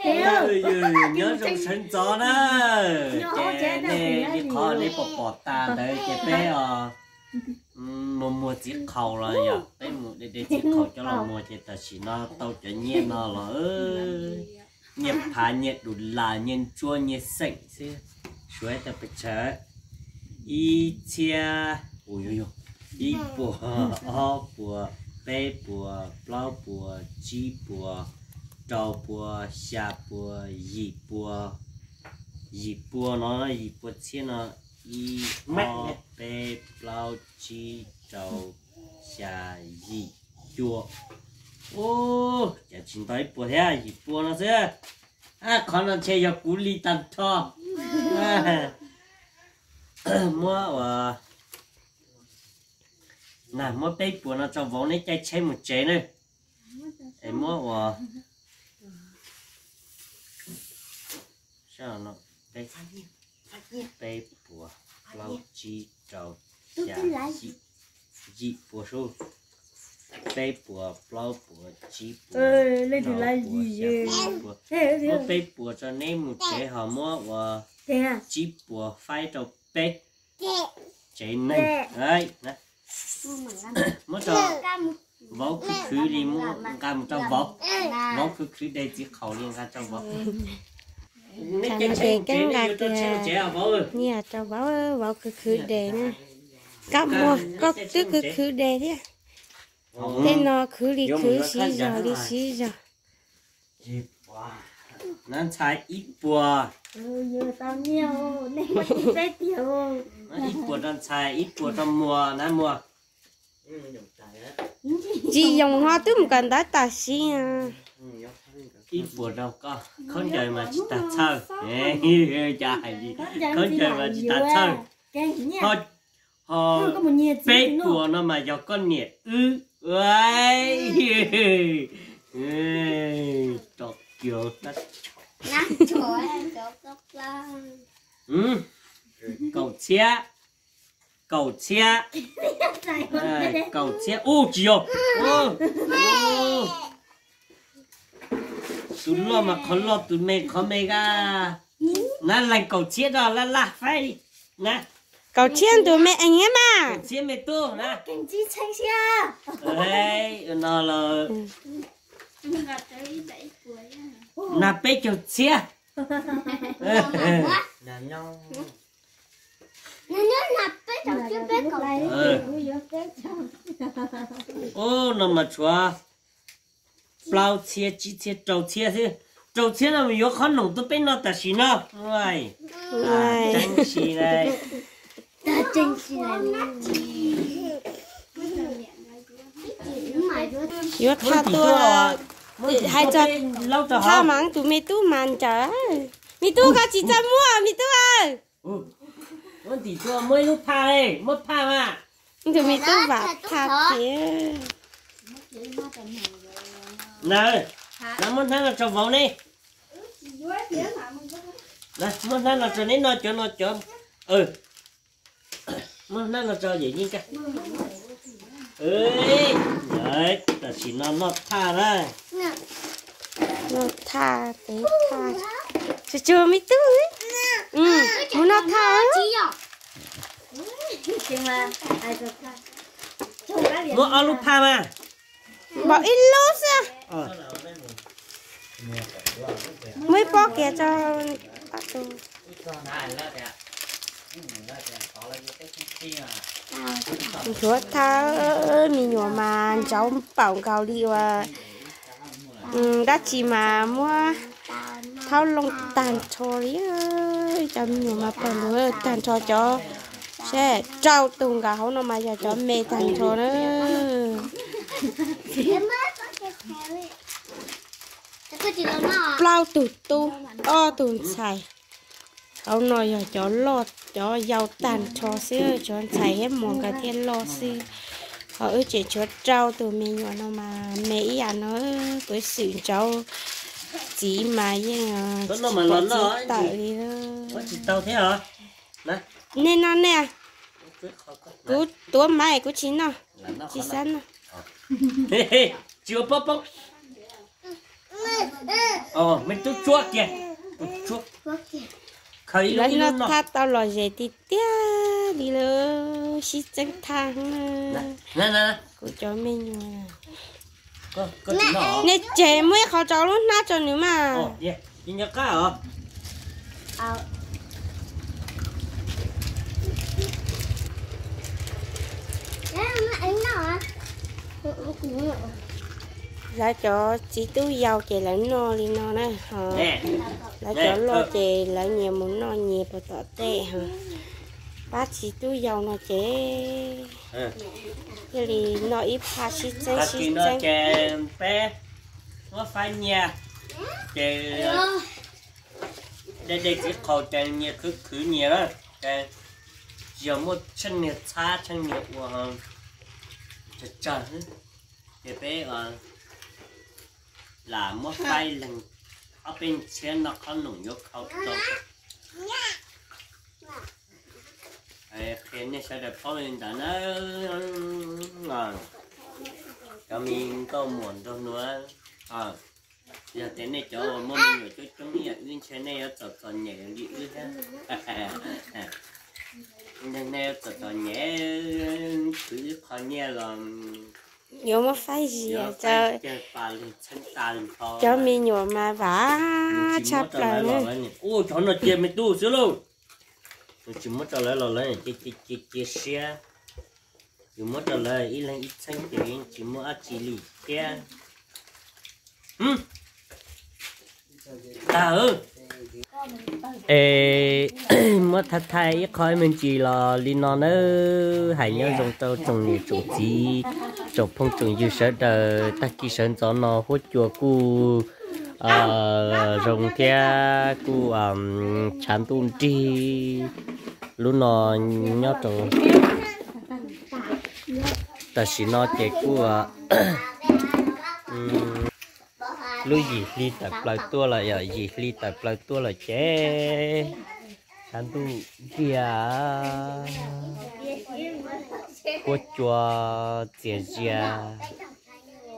ơi nhớ trong sân gió đó. chè nè đi khó đi bỏ bỏ ta tới chè bé à. Mùa mùa chiếc khẩu là ya tới mùa để để chiếc khẩu cho là mùa chè ta chỉ nó tàu chè nhẹ nó ơi. nhiệt phá nhiệt đủ là nhiệt chua nhiệt sạch xí suối ta bị chết y chia ôi ôi ôi y bùa o bùa bé bùa bao bùa chi bùa trâu bùa xà bùa dì bùa dì bùa nó dì bùa chia nó y o bé bao chi trâu xà dì chua ô chả chín tới bùa thế à dì bùa nó thế à? Còn nó chơi cho cú li tàn thọ mua và nè mua bé bùa nó cho vốn đấy chạy chơi một chế nữa em mua và sao nó bé bé bùa lâu chi trâu dạ chi chi bùa số bé bùa lâu bùa chi bùa lấy được là gì vậy? bé bùa cho nên một chế họ mua và chi bùa phải cho bé. Chế này đấy nè. Cho võ cứ khứ đi mua một trong võ võ cứ đây chỉ khẩu liên ca trong Thằng này cái à ơi. Nhà cho bảo bảo cứ khứ đề nè các mua có tức cứ khứ đề thế thế nó khứ đi khứ xí giờ đi xí giờ. Nên xài ít bùa. Ừ nên ít bùa nên xài ít bùa trong mùa nè mùa chỉ dùng hoa tứ một cần đã tà xí à ít bùa đâu có? Không chơi mà chỉ ta chơi. chả gì không chơi mà chỉ ta chơi. Cái gì nhỉ họ họ bé của nó mà do con nhiệt ư ấy trọc kiểu đất ừ cầu chia cầu Đây, cầu chia ô chiều ô ô tụi lo mà khó lo tụi mày khó mày ga nè lại cầu chia đó là là phải nè cậu chiên tụi mẹ anh em à cầu chia mày tu nè cái gì thanh xia. Ê, nó là nà bé cho chia ô nó mà chúa bao chia chi chia trâu chia thế trâu chia là mình có khó nồng tôi bên nó ta xí nó rồi à chân xí này ta chân xi này yếu tha Mới tôi mới chỉ hai có cho bên lâu cho tha họ mắng tụi mẹ tu màn chở mi tu cả chỉ cho mua mi tu ơi nó chỉ cho mới lúc pha đây mới pha mà tụi mẹ tu bảo tha thế nè nó muốn thấy là cho vào này nè muốn thấy là cho nên nó cho nó cho ừ. Muốn thấy là cho gì như cái ơi đấy ta chỉ nó nó tha đấy nó tha thế tha. Cho chưa mi tu ấy. Ừ muốn nó tha nhưng mà ai cá liền nó ở lúc pha mà bỏ ít lốt ra. Ờ. Mới bỏ kìa cho bà tu chúa tha mình nhỏ mà cháu bảo cầu đi và ừ, đã chỉ mà mua thao lông tàn trò đi cho mình nhỏ mà bảo nữa tàn trò cho sẽ trao tung cả hấu nó mà giờ cho mê tàn trò nữa lao tụt tu, o tụt xài Ông nói ở chỗ lọt, chỗ giàu tàn cho xí chỗ xài hết một cả thiên lo xí Ở chỉ chỗ trâu tụi mình nhỏ nó mà mấy à nó với sự cháu chỉ mà nhưng mà nó mà lớn nó tại vì nó chỉ tao thế hả? Nè. Nên nó nè. Cứ tua mai, cứ chín nào nó Hê hê, chưa bóp bóp. Ờ mình chút chuột kìa. Chuột khởi lúc nó nó thắt tao lò dễ tí tía đi lơ xí chân thang. Nè nè nè của cho mình nè chế mới khó cháu luôn nát cho nữa mà. Ờ yeah. Đi nhớ cá hả là cho chị tú dầu chè lại no đi no đó hả? Là cho lo ờ. chè lại nhiều muốn no nhiều và tỏ tệ hả? Bác chị tú dầu nó chè. Ừ. Cái gì no ít pha xí chén xí chén. chè pe nó phải nhà. Chè ờ, ờ. đây đây cái khẩu chè nhà cứ cứ nhiều đó. Chè giờ một chân nhà xa chân nhà của chè chè chè bé ờ là một phải lần ở bên trên nó có nồng yếu khẩu đâu Ê, khi này sẽ được có lên đã nó ngon cho mình có muốn đâu nữa. À giờ thế này cho một mình rồi cho chúng mình uyên trên này ở chỗ nhẹ đi ư ha nên này ở chỗ nhẹ cứ khó nhẹ là nhiều mà phải gì cho cho mình nhiều mà vả chắp lại nữa ô cho nó chơi mình tu xíu luôn tôi chỉ muốn trở lại là lấy chỉ chỉ chỉ chỉ xe chỉ muốn lại ít lên ít xanh thì chỉ muốn ăn chỉ lì kia ừ ta ơi ê, mất thật thay ít khói mình chỉ là li nó nữa hãy nhớ dùng tao trồng nhiều trồng gì trồng phong trồng dư sở đờ ta kỳ sơn gió nó hốt chùa cu. Ờ rồng kia cu ẩm chán tuôn chi lúc nó nhớ trồng ta chỉ nó chạy cu à lúc gì? Li tập lại tua là giờ gì? Li tập lại tua là chế chán tu kia. Của chùa chia chia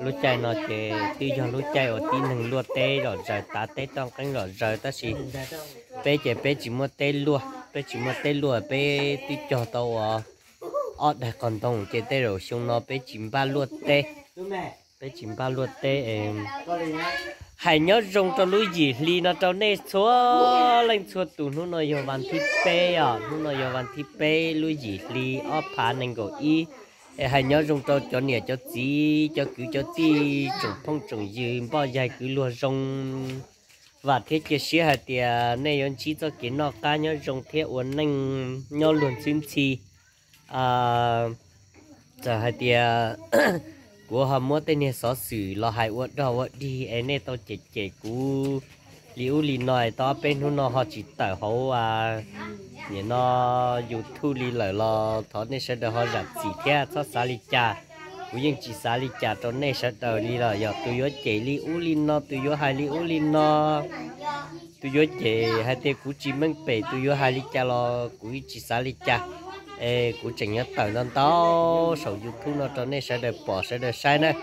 lúc chạy nó chế tuy cho lúc chạy ở tí nâng lúa tê rồi rồi ta tê trong cánh rồi rồi ta xì. Bé chế bé chỉ mua tê lúa. Bé chỉ mua tê lúa, bé tuy cho tàu à ở đây, còn tông chế tê rồi xong nó bé chỉ ba lúa tê bé chim ba luật tê, em. Hãy nhớ dùng cho lúa gì li nó cho nên số lên số tụ nó nói vô văn thi bé à. Nó nói vô văn thi bé lúa gì li ở phá nên có y. Hãy nhớ dùng cho cho nè cho tí cho cứ, cho tí trồng phong trồng dư bao dài cứ lúa rong và thế chia xí hạt tiền này yon chỉ cho kiến nó ca, nhớ dùng thế uốn nành, nhớ luôn xin chi à giờ hạt tiền của họ mua tên này xó xử lo hại uất đó, uất đi, em này tao chết chết cú. Liu li nói, tao bên hôm nó họ chỉ tờ hậu à nhớ nó youtube li lời lo thọ nên sẽ được họ đặt chỉ theo cho xả li cha. Cú nhưng chỉ xả li cha cho nên sẽ được li là giờ tôi nhớ chế li u li nó tôi nhớ hai li u li nó tôi nhớ chế hai tên cú chỉ mang bể tôi nhớ hai li cha lo, cú chỉ xả li cha ê, của trình nhất tờ non to sầu dục thu nó cho nên sẽ được bỏ, sẽ được sai nè.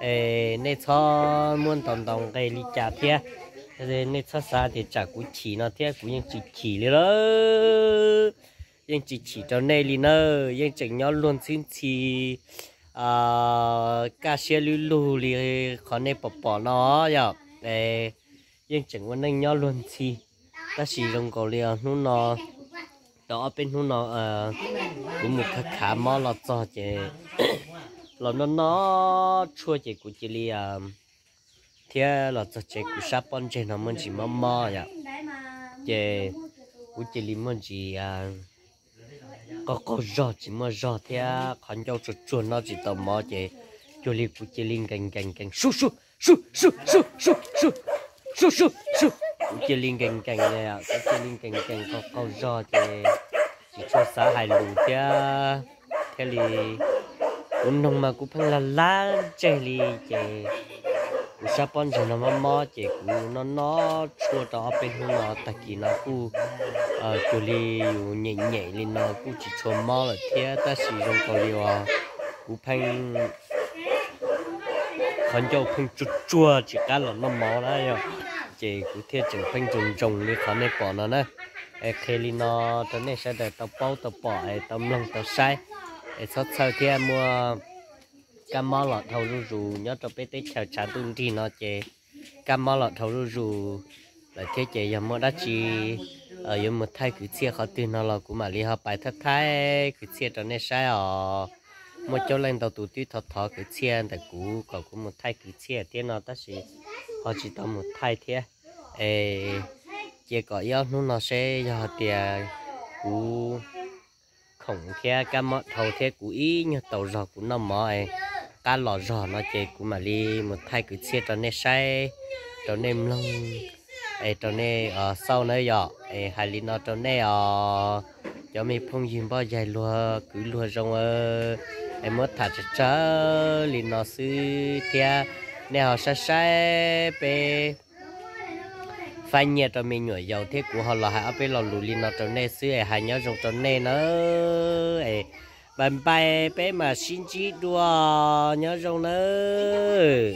Ê nên cho muôn tổng tổng cây li cha thia. Thế nên cho xa thì chả cú chỉ nó thia, cú những chỉ chỉ lên đó những chỉ chỉ cho nên li nơ. Nhưng chẳng nhau luôn xin chỉ. À cá xe lù lù li khó nên bỏ bỏ nó nhở ê nhưng chẳng quan nên nhau luôn chỉ ta chỉ dùng cầu liền nó đó, bên nó nó cũng một cái khá mò là cho chị là nó nó chua chị của chị li à ờ, thế ờ, lọt cho chị của sáp con chị nó mình chỉ mò mò vậy chị của chị li mình chỉ à ờ, có có giò chỉ mà giò thế còn cho chuột chuột nó chỉ tò mò chị. Cho li của chị linh cành cành cành su su su su su su su su su su chơi liên linh cành cành này ạ, của chị linh cành cành có câu do thì chỉ cho xã hải lù chứ. Thế li cũng nông mà cũng phải là lá chơi li chơi cũng sắp bọn cho nó mà mò chơi cũng nó nó chua đó bên hông nó tại kỳ nó cũng ờ chỗ li nhảy nhảy li nó cũng chỉ chua mò là thế ta sử dụng cầu li à. Cũng phải còn cho không chua chua chỉ cá là nó mò đấy rồi chế cứ thiết chừng phanh trùng trùng đi khó này bỏ nó nè. Ê, khi li nó cho nên sẽ để tao bao tao bỏ, ê, tao lông, tao sai. Ê sót sau kia mua cam mò lọt thầu rù rù, nhớ cho bé tới chào chào tung thì nó chế cam mò lọt thầu rù rù là thế chế giờ mua đã chi. Ở giờ một thay cứ chia khó tin nó là cũng mà li họ bài thất thái, cứ chia cho nên sai ờ. ở một chỗ lên tàu tụt tí thọ thọ, cứ chia, tại cũ còn cũng một thay cứ chia, thế nó ta chỉ họ chỉ tao một thay thế ê chỉ có yếu nó nó sẽ giờ tiền cũ khổng kia cá mọ thầu thế cũ ý như tàu giò cú nó mỏ ấy. Cá lò giò nó chỉ cú mà đi một thay cứ chia cho nên say, cho nên lông ấy cho nên ở sau nữa giờ ấy hai lý nó cho nên ở cho mình phong dìm bao dài lúa cứ lúa rong ơ. Em mất thả chết chớ lý nó sư thia. Nè, họ sai sai pe phải nhẹ cho mình nhồi dầu thế của họ là hai bên lò lù lì nó cho nên sư ấy, hai nhớ dùng cho nên nữa ấy. Bạn bay bé mà xin chỉ đùa nhớ dùng nữa.